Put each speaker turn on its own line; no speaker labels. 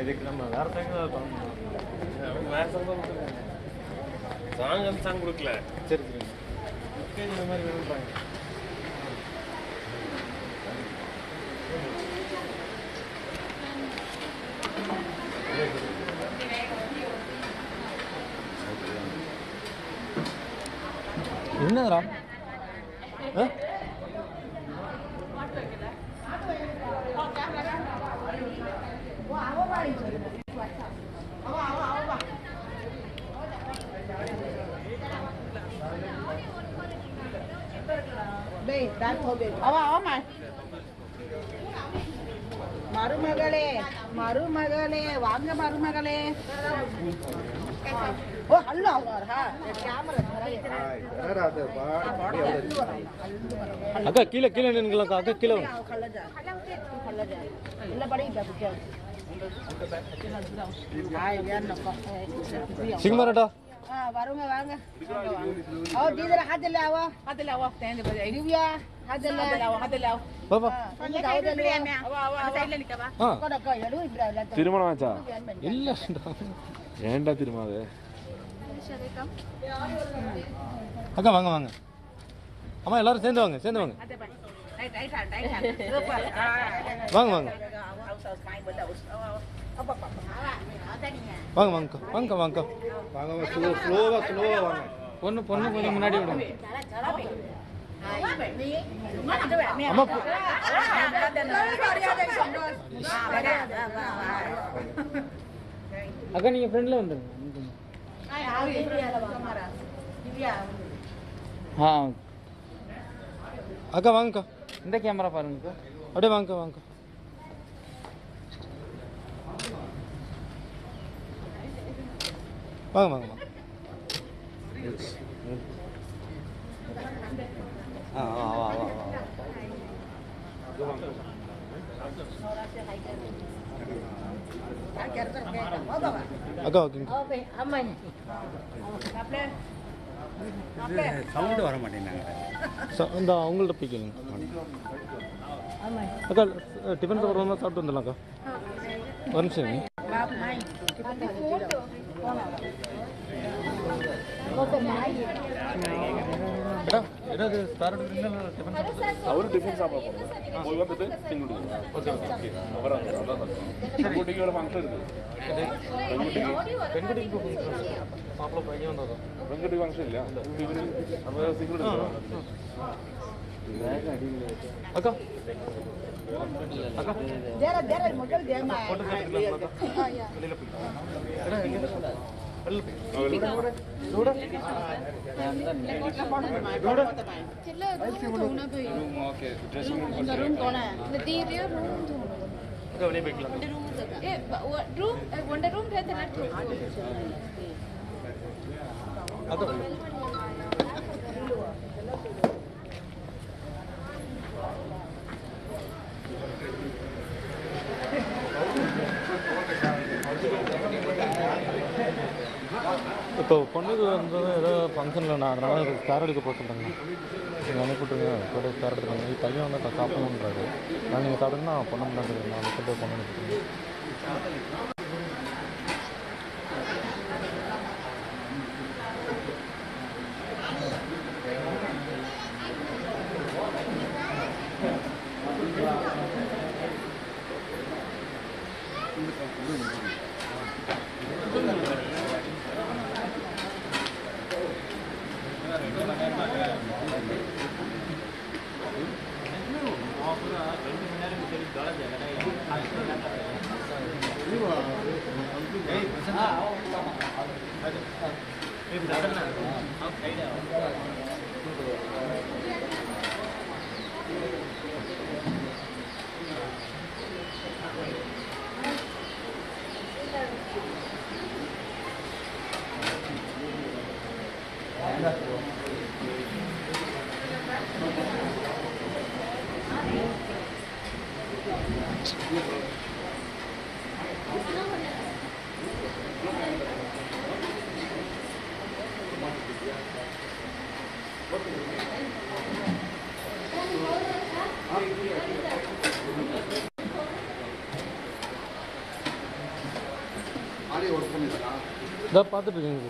இதுக்கு நம்ம வேறு டைம் தான் பண்ணணும்
வேற சாங் தான் சாங் அந்த சாங் கொடுக்கல
சரி
சரி இந்த மாதிரி வேணும்ன்றாங்க
vedrà. கீழே கீழே நின்னுங்களாக்கா அக்கா? கீழே.
இல்ல
சிங்கமாரட்டா
வருங்க வாங்க ஓ தீதர ஹாதல்ல ஆவா ஹாதல்ல ஆவா தேந்து படி திவ்யா ஹாதல்ல ஆவா ஹாதல்ல ஆவா இப்படி
திருமணம் ஆச்சா ஏன்டா அது
அக்கா வாங்க வாங்க. அம்மா எல்லாரும் சேர்ந்து வாங்க சேர்ந்து வாங்க வாங்க வாங்க வாங்க வாங்கக்கா வாங்கக்கா வாங்க ஸ்லோ ஸ்லோவாக ஸ்லோவாக வாங்க பொண்ணு பொண்ணு கொஞ்சம் முன்னாடி விடுங்க அம்மா பொ- அக்கா நீங்கள் ஃப்ரெண்டில் வந்துடுங்க ஆ அக்கா வாங்கக்கா. இந்த கேமரா பாருங்கக்கா அப்படியே வாங்கக்கா வாங்கக்கா. வாங்க வாங்க வாங்க. ஆ வா வா வா வா. அக்கா ஓகேங்க
சவுண்டு வர மாட்டேங்கிறாங்க.
இந்த அவங்கள்ட்ட போய் அக்கா டிஃபன் சாப்பிட்ற சாப்பிட்டு வந்துடலாம்க்கா. ஒரு நிமிஷம் ஏடா அக்கா ಅವರು
ಡಿಫೆನ್ಸ್ ಹೋಗಿ ಬಂದಿದ್ದು ತಿಂಗಳು
ಅವರ പെൺകുട്ടിക്ക് ഇവിടെ ഫങ്ഷൻ എടുക്കും. പെൺകുട്ടിക്ക് ഫങ്ഷൻ ഇല്ല. ഇവർ അവരെ
സിംഗിൾ എടുക്കും
അക്ക. അക്ക. ರೂಮ್ ಒಂದೇ ರೂಮ್ இப்போ பொண்ணுக்கு வந்து ஏதோ ஃபங்க்ஷனில் நான் அதனால் ஸ்டார் எடுக்க போக சொல்கிறேங்க நீங்கள் அனுப்பிவிட்டுருங்க கூட ஸ்டார் எடுத்துருங்க பையன் வந்து நான் சாப்பிடணுன்றாரு. நான் நீங்கள் சாப்பிடுங்கன்னா பொண்ணு பண்ணுறேன் நான் சொல்லிட்டு பொண்ணு
Da Padre Brindes.